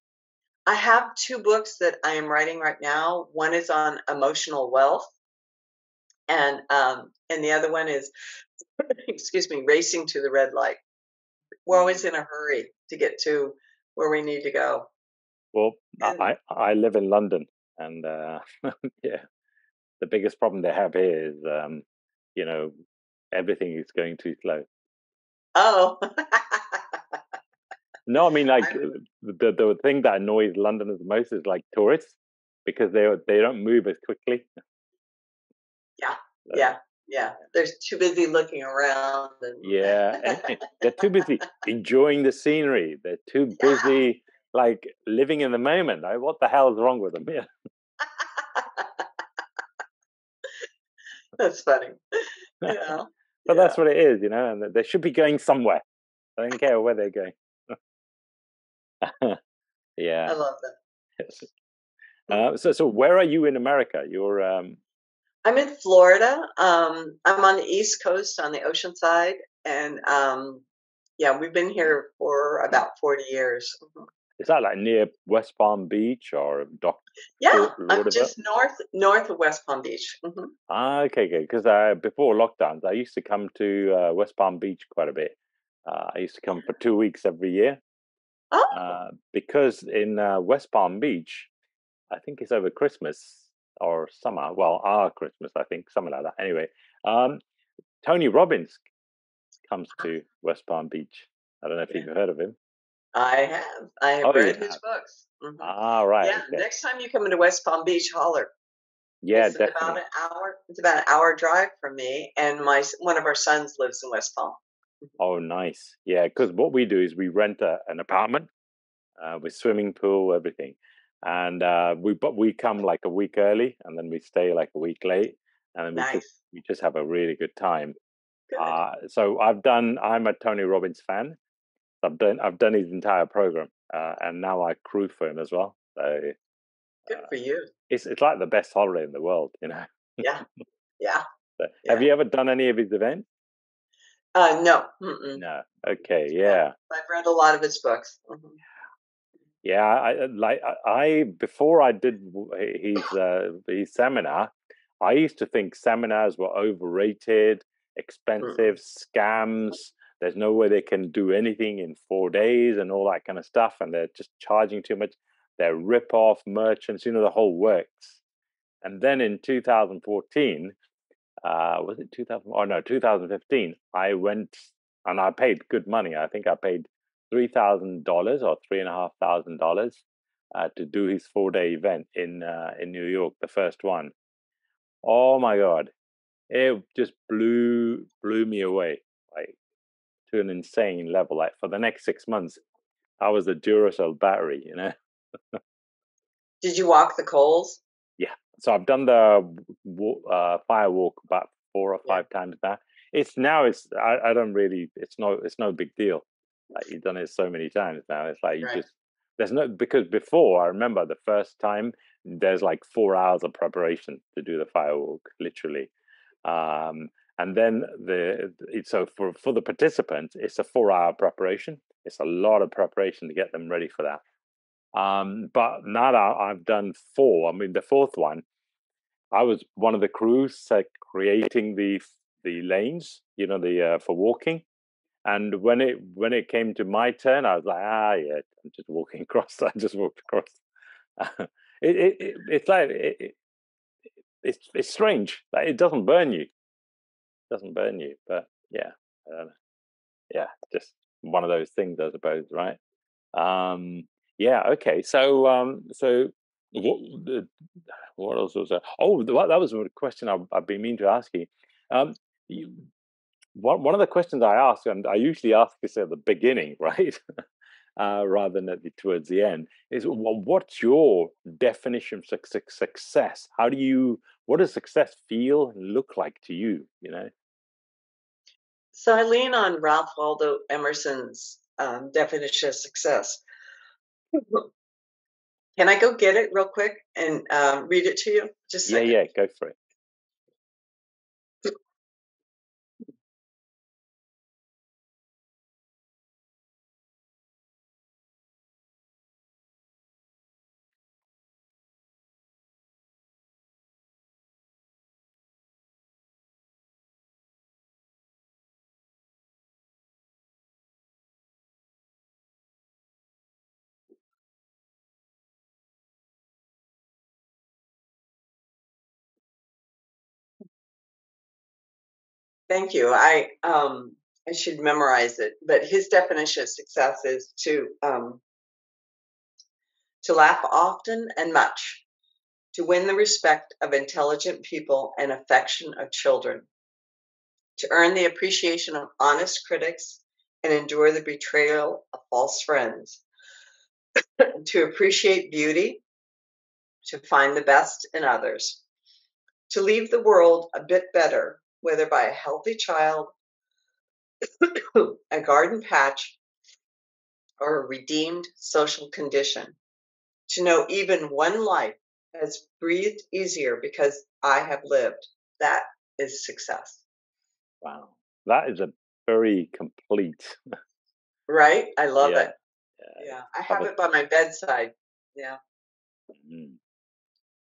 I have two books that I am writing right now. One is on emotional wealth, and um, and the other one is, [LAUGHS] excuse me, racing to the red light. We're always in a hurry to get to where we need to go. Well, and, I I live in London, and uh, [LAUGHS] yeah, the biggest problem they have here is um, you know everything is going too slow. Oh. No, I mean like I- uh, the the thing that annoys Londoners the most is like tourists because they they don't move as quickly. Yeah, So, yeah, yeah. They're too busy looking around and yeah, [LAUGHS] they're too busy enjoying the scenery. They're too Yeah. busy like living in the moment. Like, what the hell is wrong with them? Yeah. [LAUGHS] That's funny. Yeah. [LAUGHS] But that's what it is, you know, and they should be going somewhere. I don't care where they're going. [LAUGHS] Yeah. I love that. Uh, so, so where are you in America? You're um, I'm in Florida. Um, I'm on the East Coast on the ocean side. And um, yeah, we've been here for about 40 years. Is that like near West Palm Beach or Dock? Yeah, I'm just north north of West Palm Beach. hmm Ah, okay, okay. Because uh, before lockdowns, I used to come to uh, West Palm Beach quite a bit. Uh, I used to come for two weeks every year Oh, uh, because in uh, West Palm Beach, I think it's over Christmas or summer. Well, our Christmas, I think, something like that. Anyway, um, Tony Robbins comes to West Palm Beach. I don't know if Yeah. you've heard of him. I have. I have Oh, read his have. books. Mhm. Ah, right. Yeah, okay. next time you come into West Palm Beach, holler. Yeah, it's about an hour. It's about an hour drive from me, and my one of our sons lives in West Palm. Oh, nice. Yeah, because what we do is we rent a, an apartment uh, with swimming pool, everything, and uh, we but we come like a week early, and then we stay like a week late, and then we just we just have a really good time. good. Uh, so I've done. I'm a Tony Robbins fan. I've done. I've done his entire program, uh, and now I crew for him as well. So good uh, for you. it's it's like the best holiday in the world, you know. Yeah, [LAUGHS] yeah, So, yeah. Have you ever done any of his events? Uh, no, mm-mm. No. Okay. Yeah. I've read a lot of his books. Mhm. Yeah, I I- like I before I did his uh, his seminar, I used to think seminars were overrated, Mm. expensive, scams. There's no way they can do anything in four days and all that kind of stuff, and they're just charging too much. They're rip-off merchants, you know, the whole works. And then in 2014, uh, was it 2000? or no, 2015. I went and I paid good money. I think I paid three thousand dollars or three and a half thousand dollars uh, to do his four day event in uh, in New York, the first one. Oh my god, it just blew blew me away like to an insane level. Like for the next six months, I was a Duracell battery, you know. Did you walk the coals? Yeah. So I've done the uh, fire walk about four or Yeah. five times now. It's now it's I, I don't really it's no it's no big deal. Like you've done it so many times now. It's like you Right. just there's no because before I remember the first time there's like four hours of preparation to do the fire walk, literally. Um, and then the so for for the participants, it's a four hour preparation. It's a lot of preparation to get them ready for that. Um, but now I've done four, I mean the fourth one, I was one of the crews like creating the the lanes, you know, the uh, for walking. And when it when it came to my turn, I was like, ah, yeah, I'm just walking [LAUGHS] across. I just walked across. [LAUGHS] it, it, it it's like it, it, it's it's strange. It doesn't burn you. Doesn't burn you. But yeah, I yeah, just one of those things, I suppose, right? Um, yeah. Okay. So um, so what what else was that? Oh, that was a question I've, I've been meaning to ask you. Um, you, one of the questions I ask, and I usually ask this at the beginning, [LAUGHS] right, uh, rather than at the, towards the end, is well, what's your definition of suc- suc- success? How do you? What does success feel and look like to you? You know? So I lean on Ralph Waldo Emerson's um, definition of success. [LAUGHS] Can I go get it real quick and um, read it to you? Just Yeah, yeah. Go for it. Thank you. I um I should memorize it, but his definition of success is to um to laugh often and much, to win the respect of intelligent people and affection of children, to earn the appreciation of honest critics and endure the betrayal of false friends, [COUGHS] to appreciate beauty, to find the best in others, to leave the world a bit better, whether by a healthy child, a garden patch, or a redeemed social condition. To know even one life has breathed easier because I have lived. That is success. Wow. That is a very complete. Right? I [LAUGHS] love Yeah. it. Yeah. I have it by my bedside. Yeah. Mm.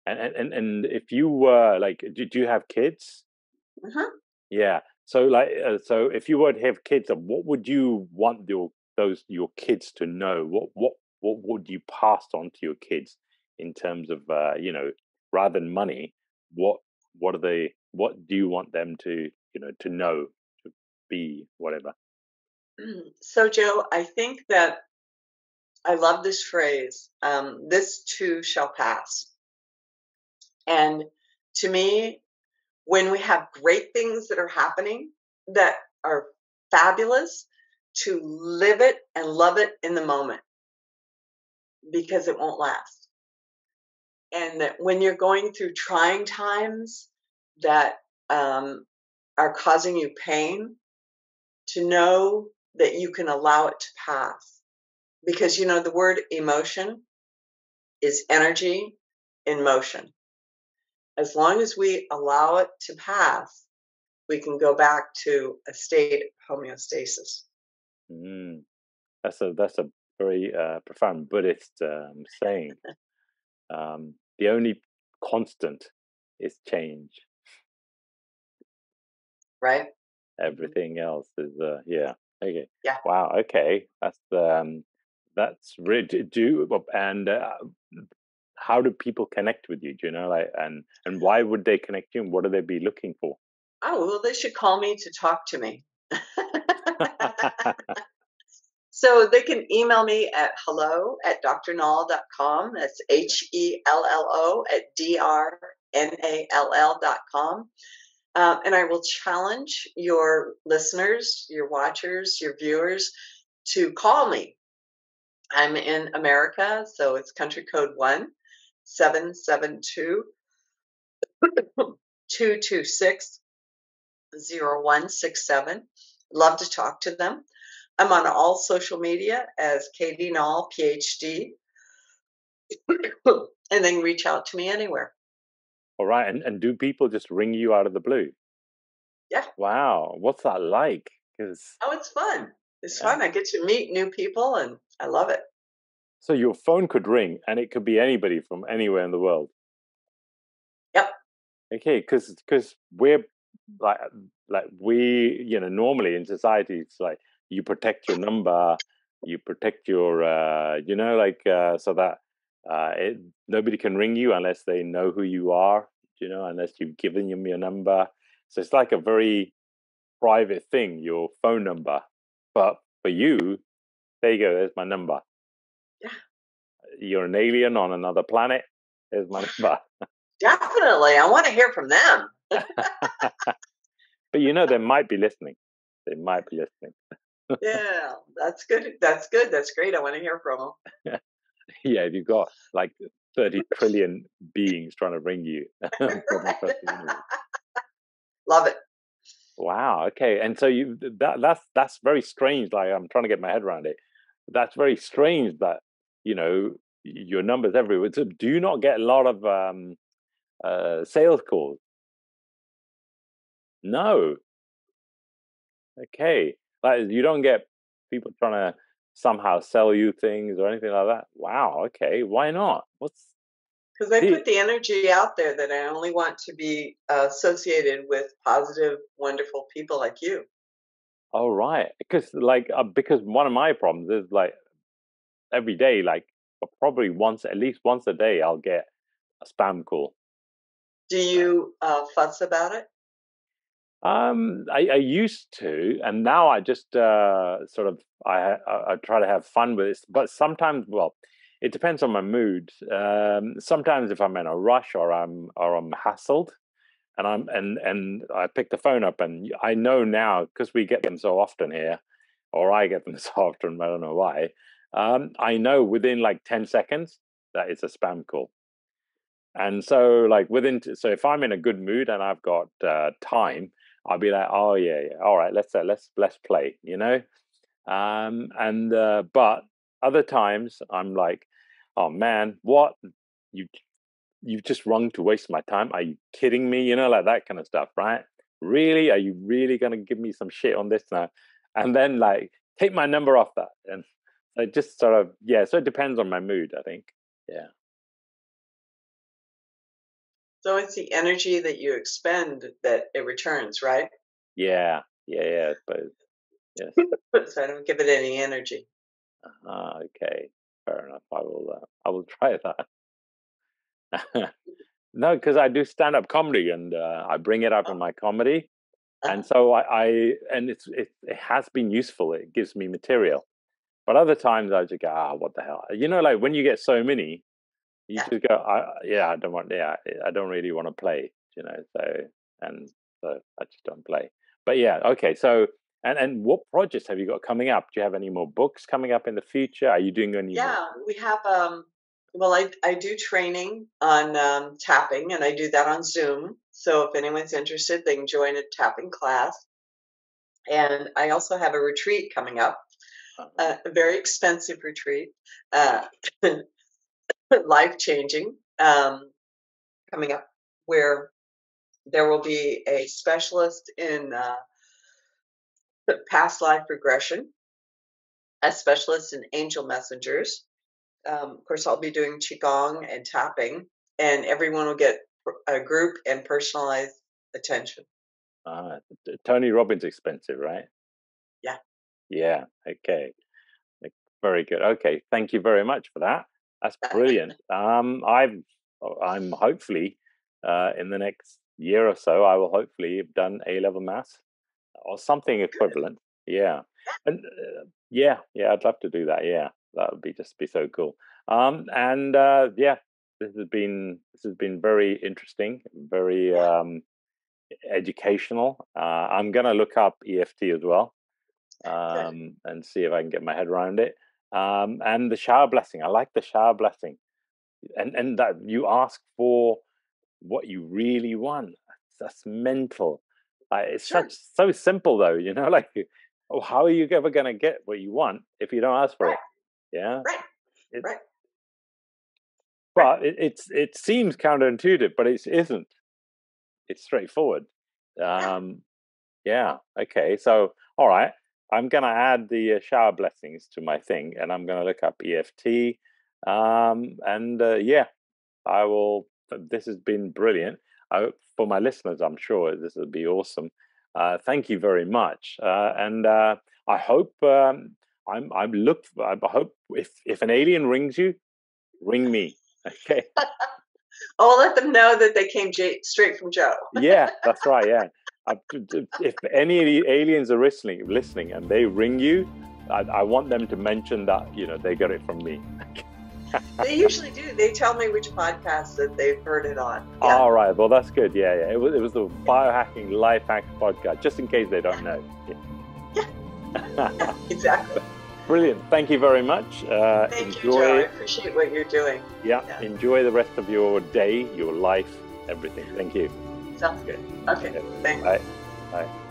And, and and and if you were like, do, do you have kids? Mhm. Yeah. So like, uh, so if you were to have kids, what would you want your those your kids to know? What what what would you pass on to your kids in terms of uh, you know, rather than money? What what are they? What do you want them to you know to know to be whatever? Mm. So, Joe, I think that I love this phrase um, this too shall pass. And to me, when we have great things that are happening that are fabulous, to live it and love it in the moment because it won't last. And that when you're going through trying times that um, are causing you pain, to know that you can allow it to pass. Because, you know, the word emotion is energy in motion. As long as we allow it to pass, we can go back to a state of homeostasis. Mm. That's a that's a very uh, profound Buddhist um, saying. [LAUGHS] Um, the only constant is change. Right? Everything else is uh, yeah. Okay. Yeah. Wow. Okay. That's um. That's really do do- and uh, how do people connect with you? Do you know like and and why would they connect you? And what do they be looking for? Oh, well, they should call me to talk to me. [LAUGHS] [LAUGHS] so they can email me at hello at drnall.com. That's H E L L O at D R N A L L.com. Um, and I will challenge your listeners, your watchers, your viewers to call me. I'm in America, so it's country code 1 772 [COUGHS] 226 0167. Love to talk to them. I'm on all social media as Katie Nall, PhD. [COUGHS] and then reach out to me anywhere. All right. And and do people just ring you out of the blue? Yeah. Wow. What's that like? Because Oh, it's fun. It's Yeah. fun. I get to meet new people and I love it. So your phone could ring and it could be anybody from anywhere in the world. Yep. Okay, because because we're like like we you know normally in society it's like you protect your number, you protect your uh you know like uh so that uh it, nobody can ring you unless they know who you are, you know, unless you've given them your number. So it's like a very private thing, your phone number. But for you, there you go. There's my number. Yeah. You're an alien on another planet. There's my [LAUGHS] number. Definitely. I want to hear from them. [LAUGHS] but you know, they might be listening. They might be listening. yeah, [LAUGHS] that's good. That's good. That's great. I want to hear from them. Yeah, if you've got like 30 trillion beings trying to ring you from across the universe. Love it. Wow. Okay. And so you that that's that's very strange. Like I'm trying to get my head around it. That's very strange that you know your numbers everywhere. So do you not get a lot of um uh sales calls? No. Okay. Like you don't get people trying to somehow sell you things or anything like that. Wow. Okay. Why not? What's Because I put the energy out there that I only want to be associated with positive, wonderful people like you. Oh right, because like uh, because one of my problems is like every day, like uh, probably once at least once a day, I'll get a spam call. Do you uh, fuss about it? Um, I, I, used to, and now I just uh, sort of I, I, I try to have fun with it. But sometimes, well, it depends on my mood. Um, sometimes if I'm in a rush or I'm or I'm hassled, and I'm and and I pick the phone up, and I know now because we get them so often here, or I get them [LAUGHS] so often. I don't know why. Um, I know within like ten seconds that it's a spam call. And so, like within, so if I'm in a good mood and I've got uh, time, I'll be like, oh yeah, yeah, all right, let's uh, let's let's play, you know. Um, and uh, but other times I'm like, oh man, what you you've just rung to waste my time? Are you kidding me? You know, like that kind of stuff, right? Really? Are you really gonna give me some shit on this now? And then like take my number off that, and it just sort of yeah. So it depends on my mood, I think. Yeah. So it's the energy that you expend that it returns, right? Yeah, yeah, yeah. But yes. [LAUGHS] so I don't give it any energy. Ah, okay, fair enough. I will. Uh, I will [LAUGHS] try that. [LAUGHS] no, because I do stand up comedy and uh, I bring it up oh. in my comedy, and uh-huh. so I, I and it's it, it has been useful. It gives me material. But other times I just go, ah, what the hell? You know, like when you get so many, you yeah. just go, I, yeah, I don't want, yeah, I don't really want to play, you know. So and so I just don't play. But yeah, okay. So and and what projects have you got coming up? Do you have any more books coming up in the future? Are you doing any? Yeah, more? we have. um Well, I I do training on um, tapping, and I do that on Zoom. So if anyone's interested, they can join a tapping class. And I also have a retreat coming up. A very expensive retreat. Uh, [LAUGHS] life changing um, coming up where there will be a specialist in uh, past life regression, a specialist in angel messengers. Um, of course, I'll be doing Qigong and tapping, and everyone will get a group and personalized attention. Uh, Tony Robbins expensive, right? Yeah. Okay. Very good. Okay. Thank you very much for that. That's brilliant. [LAUGHS] Um, I've, I'm hopefully uh, in the next year or so, I will hopefully have done A level maths or something equivalent. Yeah, and uh, yeah, yeah, I'd love to do that. Yeah, that would be just be so cool. Um, and uh, yeah, this has been this has been very interesting, very um, educational. Uh, I'm gonna look up EFT as well um, and see if I can get my head around it. Um, and the shower blessing, I like the shower blessing, and and that you ask for what you really want. That's mental. Uh, it's sure. such so simple though, you know. [LAUGHS] Like, oh, how are you ever going to get what you want if you don't ask for right. it? Yeah, right, it, right. But it, it's it seems counterintuitive, but it isn't. It's straightforward. Um, yeah. Okay. So, all right. I'm going to add the uh, shower blessings to my thing and I'm going to look up EFT. Um, and uh, yeah, I will. This has been brilliant. I, for my listeners, I'm sure this will be awesome. Uh, thank you very much. Uh, and uh, I hope um, I'm, I'm look. I hope if, if an alien rings you, ring me. [LAUGHS] Okay. [LAUGHS] I'll let them know that they came j- straight from Joe. yeah, that's right. [LAUGHS] Yeah if any of the aliens are listening, listening, and they ring you, I, I want them to mention that you know they got it from me. [LAUGHS] they usually do. They tell me which podcast that they've heard it on. Yeah. All right. Well, that's good. Yeah, yeah. It was it was the biohacking life hack podcast, just in case they don't know. Yeah. yeah. [LAUGHS] exactly. Brilliant. Thank you very much. Uh, Thank enjoy, you, Joe. I appreciate what you're doing. Yeah, yeah. Enjoy the rest of your day, your life, everything. Thank you. Sounds good. Okay. okay. Thanks. Bye. Bye.